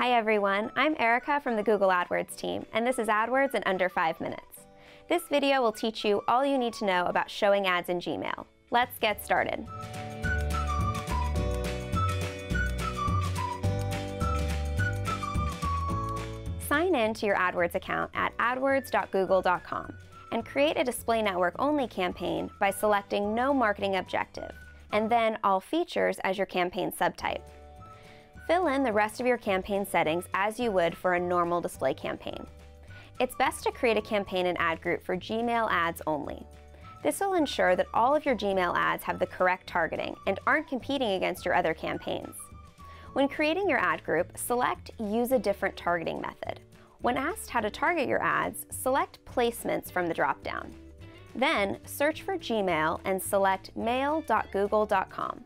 Hi everyone, I'm Erica from the Google AdWords team, and this is AdWords in under five minutes. This video will teach you all you need to know about showing ads in Gmail. Let's get started. Sign in to your AdWords account at adwords.google.com and create a Display Network only campaign by selecting No Marketing Objective, and then All Features as your campaign subtype. Fill in the rest of your campaign settings as you would for a normal display campaign. It's best to create a campaign and ad group for Gmail ads only. This will ensure that all of your Gmail ads have the correct targeting and aren't competing against your other campaigns. When creating your ad group, select Use a different targeting method. When asked how to target your ads, select Placements from the dropdown. Then, search for Gmail and select mail.google.com.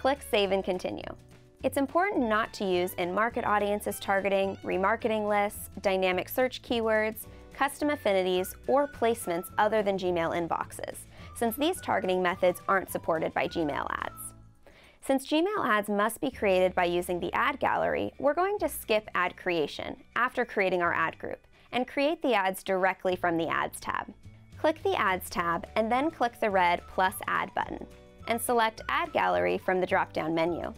Click Save and Continue. It's important not to use in-market audiences targeting, remarketing lists, dynamic search keywords, custom affinities, or placements other than Gmail inboxes, since these targeting methods aren't supported by Gmail ads. Since Gmail ads must be created by using the ad gallery, we're going to skip ad creation after creating our ad group and create the ads directly from the Ads tab. Click the Ads tab and then click the red Plus Ad button and select Ad Gallery from the drop-down menu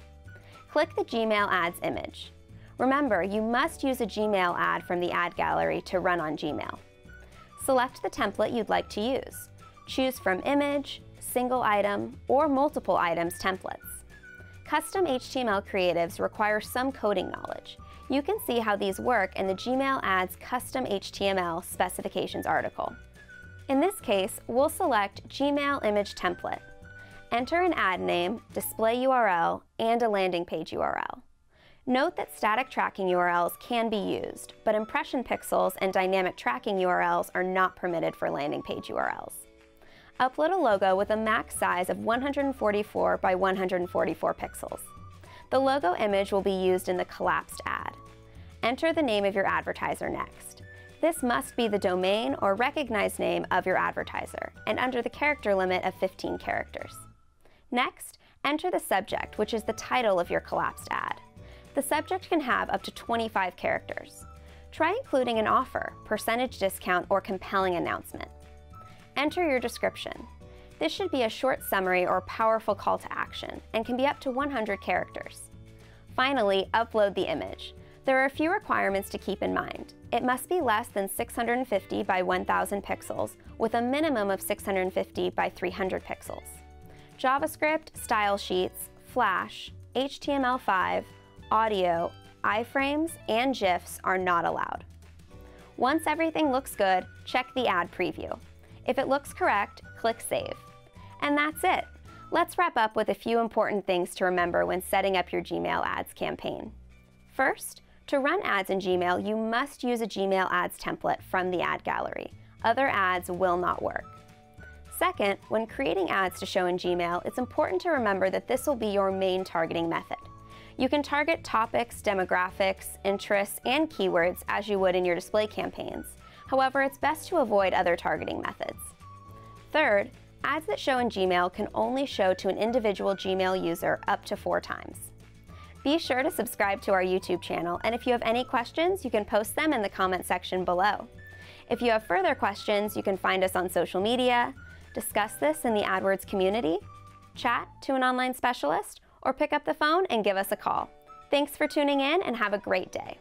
click the Gmail ads image. Remember, you must use a Gmail ad from the ad gallery to run on Gmail. Select the template you'd like to use. Choose from image, single item, or multiple items templates. Custom HTML creatives require some coding knowledge. You can see how these work in the Gmail Ads Custom HTML Specifications article. In this case, we'll select Gmail Image Template Enter an ad name, display URL, and a landing page URL. Note that static tracking URLs can be used, but impression pixels and dynamic tracking URLs are not permitted for landing page URLs. Upload a logo with a max size of 144 by 144 pixels. The logo image will be used in the collapsed ad. Enter the name of your advertiser next. This must be the domain or recognized name of your advertiser, and under the character limit of 15 characters. Next, enter the subject, which is the title of your collapsed ad. The subject can have up to 25 characters. Try including an offer, percentage discount, or compelling announcement. Enter your description. This should be a short summary or powerful call to action and can be up to 100 characters. Finally, upload the image. There are a few requirements to keep in mind. It must be less than 650 by 1000 pixels with a minimum of 650 by 300 pixels. JavaScript, style sheets, Flash, HTML5, audio, iframes, and GIFs are not allowed. Once everything looks good, check the ad preview. If it looks correct, click Save. And that's it. Let's wrap up with a few important things to remember when setting up your Gmail ads campaign. First, to run ads in Gmail, you must use a Gmail ads template from the ad gallery. Other ads will not work. Second, when creating ads to show in Gmail, it's important to remember that this will be your main targeting method. You can target topics, demographics, interests, and keywords as you would in your display campaigns. However, it's best to avoid other targeting methods. Third, ads that show in Gmail can only show to an individual Gmail user up to four times. Be sure to subscribe to our YouTube channel, and if you have any questions, you can post them in the comment section below. If you have further questions, you can find us on social media, discuss this in the AdWords community, chat to an online specialist, or pick up the phone and give us a call. Thanks for tuning in and have a great day.